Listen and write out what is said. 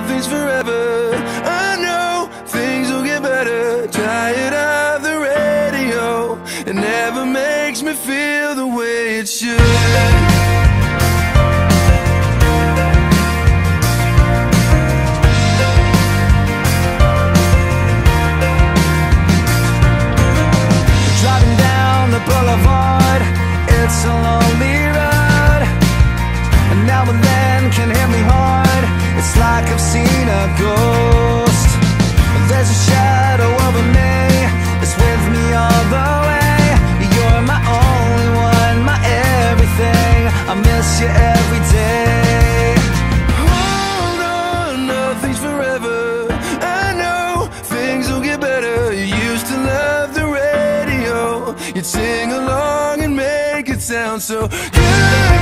nothing's forever. I know things will get better. Tired of the radio, it never makes me feel the way it should. Driving down the boulevard, it's a lonely road. And now and then can hit me hard. could sing along and make it sound so good.